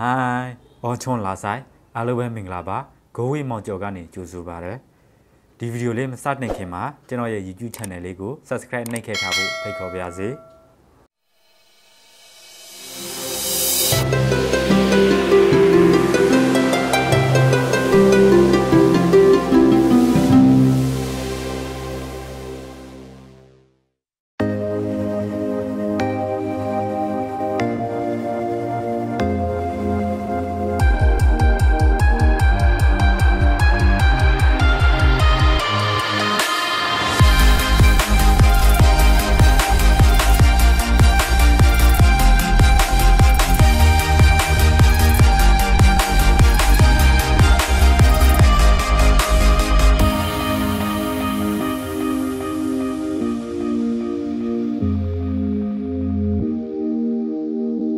ဟိုင်းအော်ချွန်လာဆိုင်အားလုံးပဲမင်္ဂလာပါဂိုးဝေးမောင်ကျော်ကနေကြိုဆိုပါရစေဒီဗီဒီယိုလေးမစတင်ခင်မှာကျွန်တော်ရဲ့ YouTube Channel လေးကို Subscribe နှိပ်ခဲ့ထားဖို့ဖိတ်ခေါ်ပါရစေ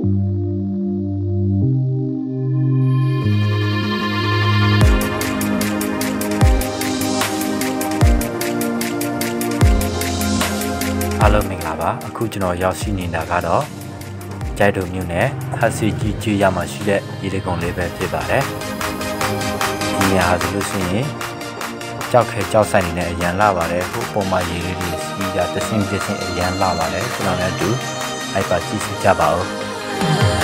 အားလုံးမင်္ဂလာပါအခုကျွန်တော်ရောက်ရှိနေတာကတော့ကြိုက်တုံမြို့နယ်ဖတ်စီကြီးကြီးရမှာရှိတဲ့ရေတကုံလေးပဲဖြစ်ပါတယ်ဒီနေရာဆိုလို့ရှိရင်ကြောက်ခဲကြောက်ဆိုင်နေတဲ့အရန်လာပါတယ်ဟိုပုံမှန်ရေလေးတွေစီးကြတဆင်းတဆင်းအရန်လာပါတယ်ကျွန်တော်လည်းအတူအိုက်ပါကြည့်စီကြပါဦး love.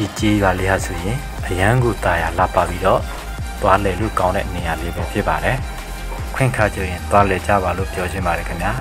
ဒီကြေးရွာလေးဟာဆိုရင်အရန်ကိုတာယာလာပါပြီးတော့သွားလေလို့ကောင်းတဲ့နေရာလေးပဲဖြစ်ပါတယ်ခွင့်ခါကြရင်သွားလေကြပါလို့ပြောချင်ပါတယ်ခင်ဗျာ